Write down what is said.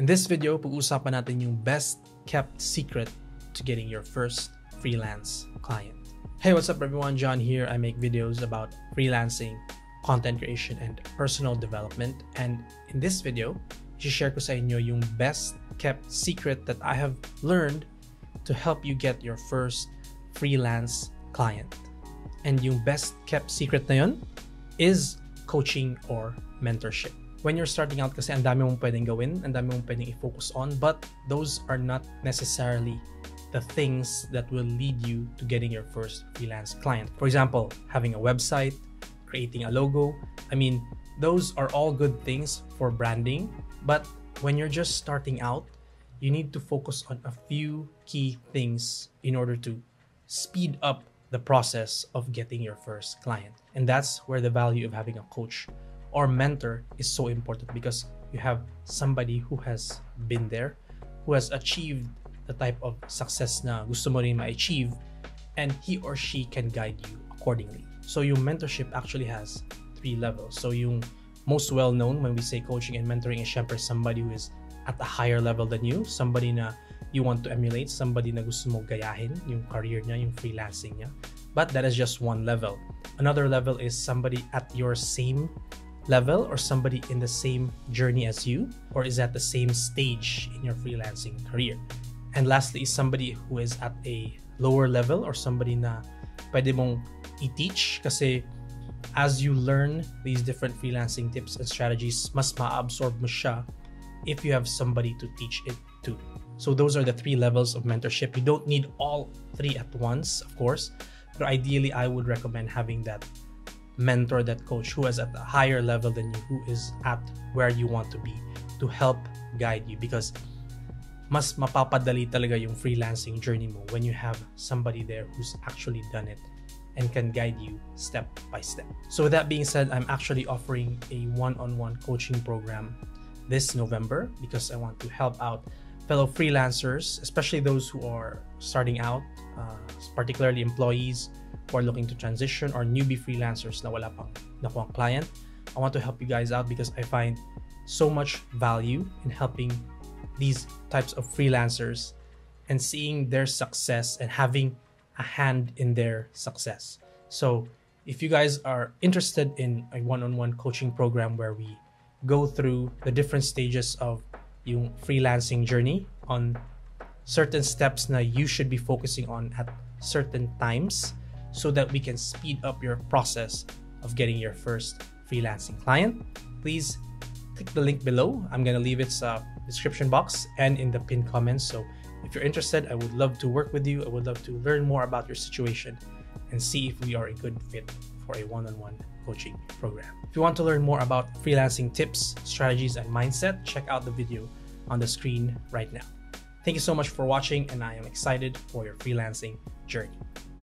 In this video, pag-usapan natin yung best kept secret to getting your first freelance client. Hey, what's up everyone? John here. I make videos about freelancing, content creation, and personal development. And in this video, i-share ko sa inyo yung best kept secret that I have learned to help you get your first freelance client. And yung best kept secret na yun is coaching or mentorship. When you're starting out kasi ang dami mong pwedeng gawin, ang dami mong pwedeng i-focus on, but those are not necessarily the things that will lead you to getting your first freelance client. For example, having a website, creating a logo. I mean, those are all good things for branding, but when you're just starting out, you need to focus on a few key things in order to speed up the process of getting your first client. And that's where the value of having a coach or mentor is so important because you have somebody who has been there, who has achieved the type of success na gusto mo rin ma-achieve and he or she can guide you accordingly. So yung mentorship actually has three levels. So yung most well known when we say coaching and mentoring is syempre somebody who is at a higher level than you, somebody na you want to emulate, somebody na gusto mo gayahin yung career niya, yung freelancing niya. But that is just one level. Another level is somebody at your same level or somebody in the same journey as you or is at the same stage in your freelancing career. And lastly is somebody who is at a lower level or somebody na pwede mong i-teach kasi as you learn these different freelancing tips and strategies, mas ma-absorb mo siya if you have somebody to teach it to. So those are the three levels of mentorship. You don't need all three at once, of course, but ideally I would recommend having that mentor, that coach who is at a higher level than you, who is at where you want to be to help guide you because mas mapapadali talaga yung freelancing journey mo when you have somebody there who's actually done it and can guide you step by step. So with that being said, I'm actually offering a one-on-one coaching program this November because I want to help out fellow freelancers, especially those who are starting out, uh, particularly employees who are looking to transition or newbie freelancers na wala pang nakuha client. I want to help you guys out because I find so much value in helping these types of freelancers and seeing their success and having a hand in their success. So, if you guys are interested in a one-on-one coaching program where we go through the different stages of yung freelancing journey on certain steps na you should be focusing on at certain times so that we can speed up your process of getting your first freelancing client, please click the link below. I'm going to leave its uh, description box and in the pinned comments. So if you're interested, I would love to work with you. I would love to learn more about your situation and see if we are a good fit for a one on one coaching program. If you want to learn more about freelancing tips, strategies, and mindset, check out the video on the screen right now. Thank you so much for watching, and I am excited for your freelancing journey.